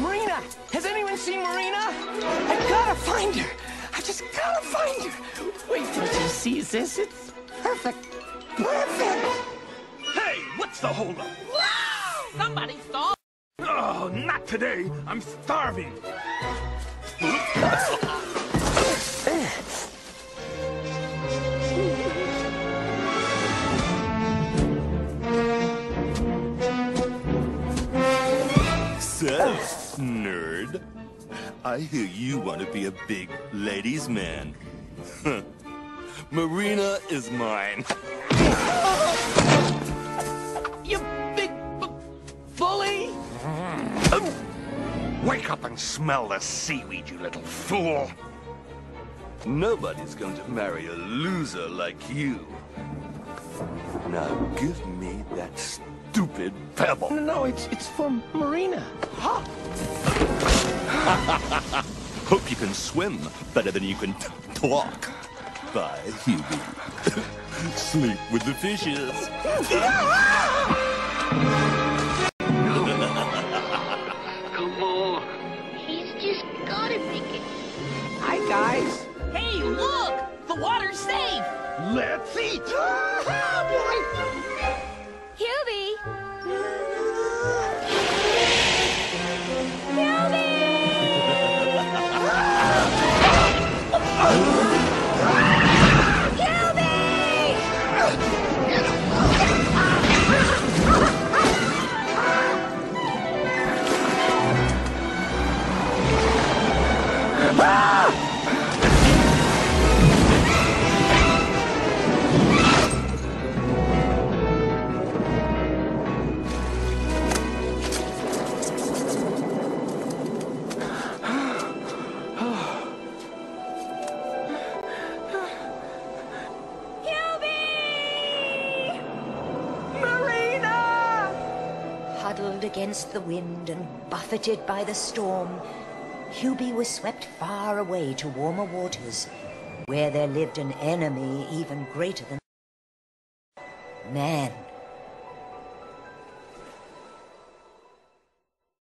Marina! Has anyone seen Marina? I gotta find her! I just gotta find her! Wait till she sees this. It's perfect. Perfect! Hey, what's the holdup? Wow! Somebody stole. Oh, not today. I'm starving. So, nerd, I hear you want to be a big ladies' man. Marina is mine. You big b- bully! Oh. Wake up and smell the seaweed, you little fool. Nobody's going to marry a loser like you. Now give me that stupid pebble. No, no, it's it's for Marina. Ha! Hope you can swim better than you can talk. Bye, Hubie. Sleep with the fishes. Come on. He's just gotta make it. Hi, guys. Hey, look! The water's safe! Let's eat. Ah, Hubie! Against the wind and buffeted by the storm, Hubie was swept far away to warmer waters, where there lived an enemy even greater than man.